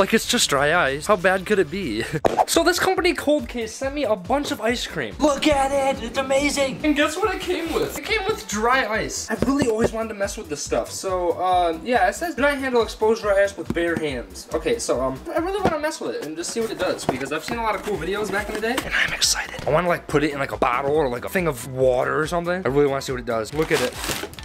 Like it's just dry ice. How bad could it be? so this company Cold Case sent me a bunch of ice cream. Look at it, it's amazing. And guess what it came with? It came with dry ice. I've really always wanted to mess with this stuff. So uh, yeah, it says do not handle exposed dry ice with bare hands. Okay, so um, I really want to mess with it and just see what it does because I've seen a lot of cool videos back in the day and I'm excited. I want to like put it in like a bottle or like a thing of water or something. I really want to see what it does. Look at it.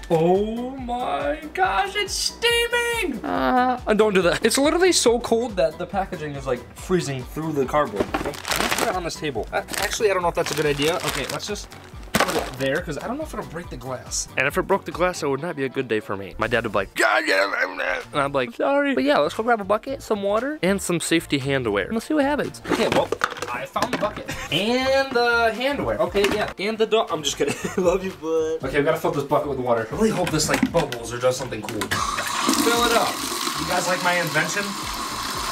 Oh my gosh, it's steaming! Uh, don't do that. It's literally so cold that the packaging is like freezing through the cardboard. Let's put it on this table. Uh, actually, I don't know if that's a good idea. Okay, let's just put it there because I don't know if it'll break the glass. And if it broke the glass, it would not be a good day for me. My dad would be like, God, and I'm like, sorry. But yeah, let's go grab a bucket, some water, and some safety handwear. Let's see what happens. Okay, well, I found the bucket. And the handwear. Okay, yeah. And the dog. I'm just kidding. Love you, bud. Okay, we gotta fill this bucket with water. I really hope this like bubbles or does something cool. Fill it up. You guys like my invention?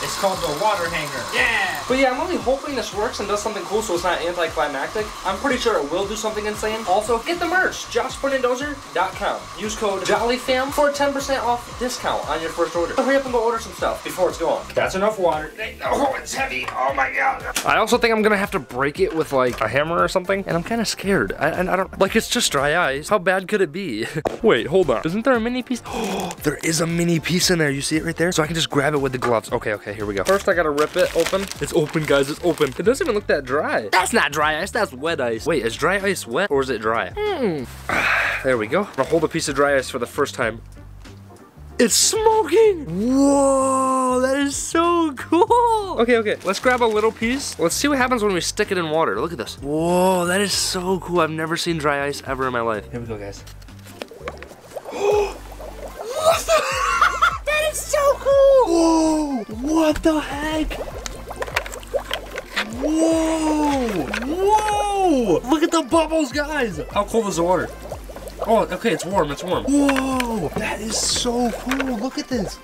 It's called the water hanger. Yeah! But yeah, I'm only hoping this works and does something cool so it's not anticlimactic. I'm pretty sure it will do something insane. Also, get the merch, joshpuddinanddozer.com. Use code JOLLYFAM for a 10% off discount on your first order. So hurry up and go order some stuff before it's gone. That's enough water. Oh, it's heavy. Oh my god. I also think I'm gonna have to break it with like a hammer or something, and I'm kind of scared. I, I don't, like it's just dry ice. How bad could it be? Wait, hold on. Isn't there a mini piece? Oh, there is a mini piece in there. You see it right there? So I can just grab it with the gloves. Okay, okay, here we go. First, I gotta rip it open. It's open, guys. It's open. It doesn't even look that dry. That's not dry ice. That's wet ice. Wait, is dry ice wet or is it dry? Hmm. there we go. I'm gonna hold a piece of dry ice for the first time. It's smoking! Whoa, that is so cool! Okay, okay, let's grab a little piece. Let's see what happens when we stick it in water. Look at this. Whoa, that is so cool. I've never seen dry ice ever in my life. Here we go, guys. Whoa, what the heck? Whoa! Whoa! Look at the bubbles, guys! How cold is the water? Oh, okay, it's warm, it's warm. Whoa! That is so cool. Look at this.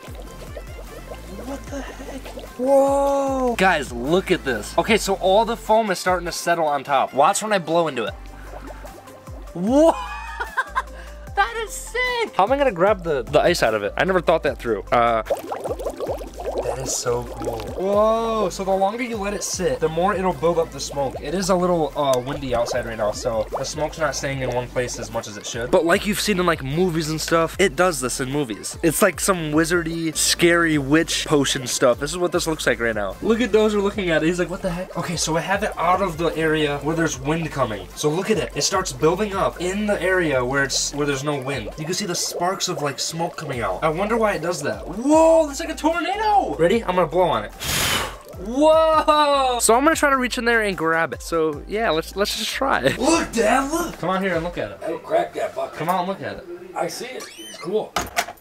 What the heck? Whoa! Guys, look at this. Okay, so all the foam is starting to settle on top. Watch when I blow into it. Whoa! that is sick! How am I gonna grab the, the ice out of it? I never thought that through. Uh, that is so cool. Whoa, so the longer you let it sit, the more it'll build up the smoke. It is a little uh, windy outside right now, so the smoke's not staying in one place as much as it should. But like you've seen in like movies and stuff, it does this in movies. It's like some wizardy, scary witch potion stuff. This is what this looks like right now. Look at Dozer looking at it. He's like, what the heck? Okay, so I have it out of the area where there's wind coming. So look at it. It starts building up in the area where it's where there's no wind. You can see the sparks of like smoke coming out. I wonder why it does that. Whoa, it's like a tornado. Ready? I'm gonna blow on it. Whoa! So I'm gonna try to reach in there and grab it. So yeah, let's let's just try. it. Look, Dad, look. Come on here and look at it. Hey, crack that bucket. Come on, look at it. I see it. It's cool.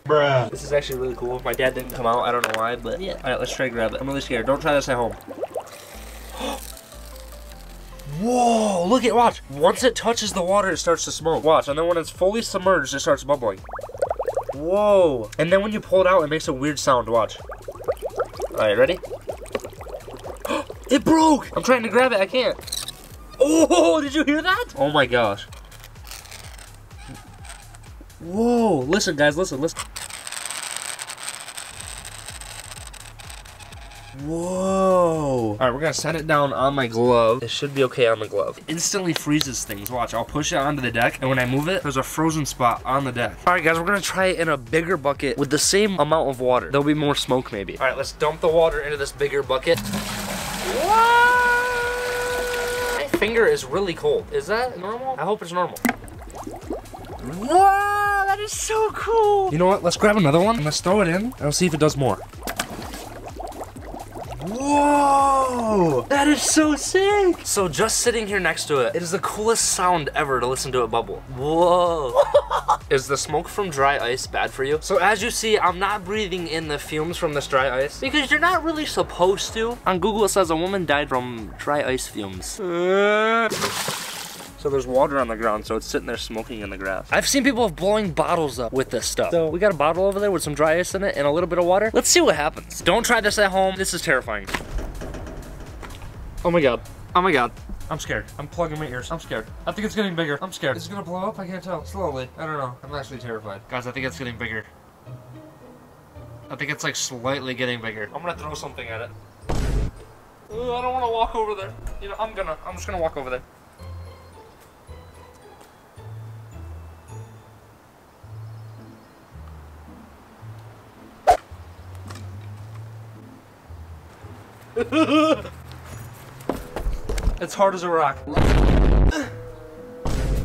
Bruh. This is actually really cool. My dad didn't come out. I don't know why, but yeah. All right, let's try to grab it. I'm really scared. Don't try this at home. Whoa, look at, watch. Once it touches the water, it starts to smoke. Watch, and then when it's fully submerged, it starts bubbling. Whoa. And then when you pull it out, it makes a weird sound. Watch. All right, ready? it broke! I'm trying to grab it, I can't. Oh, did you hear that? Oh my gosh. Whoa, listen guys, listen, listen. Whoa. All right, we're gonna set it down on my glove. It should be okay on the glove. It instantly freezes things. Watch, I'll push it onto the deck, and when I move it, there's a frozen spot on the deck. All right, guys, we're gonna try it in a bigger bucket with the same amount of water. There'll be more smoke, maybe. All right, let's dump the water into this bigger bucket. What? My finger is really cold. Is that normal? I hope it's normal. Whoa, that is so cool. You know what? Let's grab another one and let's throw it in and let's see if it does more. That is so sick! So just sitting here next to it, it is the coolest sound ever to listen to it bubble. Whoa! is the smoke from dry ice bad for you? So as you see, I'm not breathing in the fumes from this dry ice because you're not really supposed to. On Google it says a woman died from dry ice fumes. So there's water on the ground, so it's sitting there smoking in the grass. I've seen people blowing bottles up with this stuff. So we got a bottle over there with some dry ice in it and a little bit of water. Let's see what happens. Don't try this at home. This is terrifying. Oh my God. Oh my God. I'm scared. I'm plugging my ears. I'm scared. I think it's getting bigger. I'm scared. Is it gonna blow up? I can't tell. Slowly. I don't know. I'm actually terrified. Guys, I think it's getting bigger. I think it's like slightly getting bigger. I'm gonna throw something at it. Ooh, I don't want to walk over there. You know, I'm gonna. I'm just gonna walk over there. it's hard as a rock.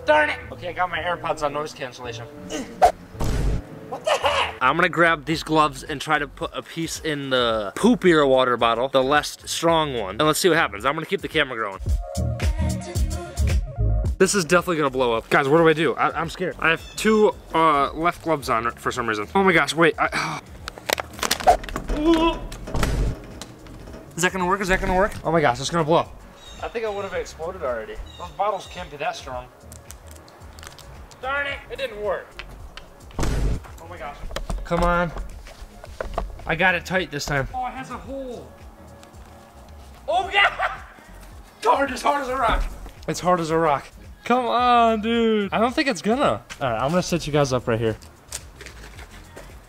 Darn it! Okay, I got my AirPods on noise cancellation. What the heck? I'm gonna grab these gloves and try to put a piece in the poopier water bottle, the less strong one. And let's see what happens. I'm gonna keep the camera growing. This is definitely gonna blow up. Guys, what do I do? I, am scared. I have two uh, left gloves on for some reason. Oh my gosh, wait. I, Is that gonna work? Is that gonna work? Oh my gosh, it's gonna blow. I think I would have exploded already. Those bottles can't be that strong. Darn it, it didn't work. Oh my gosh. Come on. I got it tight this time. Oh, it has a hole. Oh yeah! Hard as hard as a rock. It's hard as a rock. Come on, dude. I don't think it's gonna. All right, I'm gonna set you guys up right here.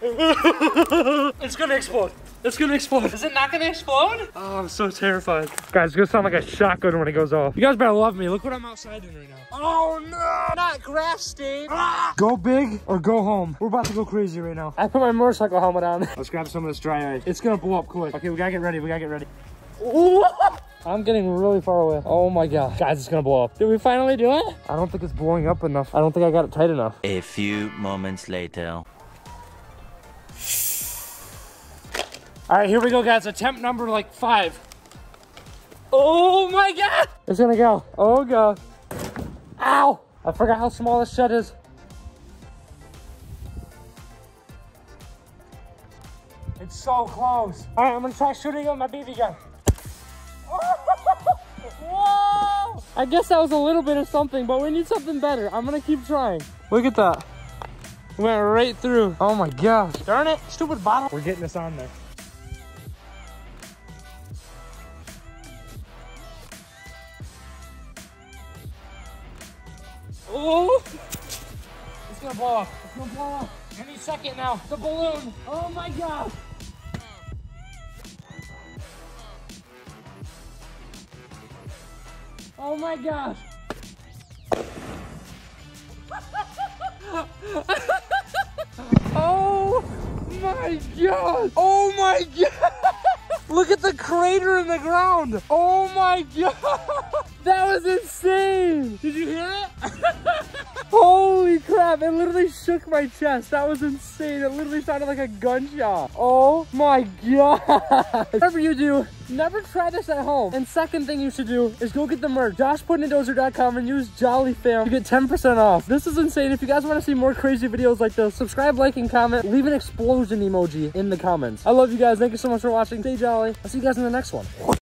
it's gonna explode. It's gonna explode. Is it not gonna explode? Oh, I'm so terrified. Guys, it's gonna sound like a shotgun when it goes off. You guys better love me. Look what I'm outside in right now. Oh no! Not grass stain. Ah! Go big or go home. We're about to go crazy right now. I put my motorcycle helmet on. Let's grab some of this dry ice. It's gonna blow up quick. Okay, we gotta get ready. We gotta get ready. Ooh. I'm getting really far away. Oh my god. Guys, it's gonna blow up. Did we finally do it? I don't think it's blowing up enough. I don't think I got it tight enough. A few moments later. All right, here we go, guys. Attempt number like five. Oh my God. It's gonna go. Oh God. Ow. I forgot how small this shed is. It's so close. All right, I'm gonna try shooting on my BB gun. Whoa! I guess that was a little bit of something, but we need something better. I'm gonna keep trying. Look at that. Went right through. Oh my gosh. Darn it. Stupid bottle. We're getting this on there. Oh! It's gonna blow up. It's gonna blow up. Any second now. The balloon. Oh my god. Oh my gosh. oh my god. Oh my god. Look at the crater in the ground. Oh my god. That was insane. Did you hear it? Holy crap, it literally shook my chest. That was insane. It literally sounded like a gunshot. Oh my god. Whatever you do, never try this at home. And second thing you should do is go get the merch. JoshPuddinAndDozer.com and use JollyFam to get 10% off. This is insane. If you guys want to see more crazy videos like this, subscribe, like, and comment. Leave an explosion emoji in the comments. I love you guys. Thank you so much for watching. Stay jolly. I'll see you guys in the next one.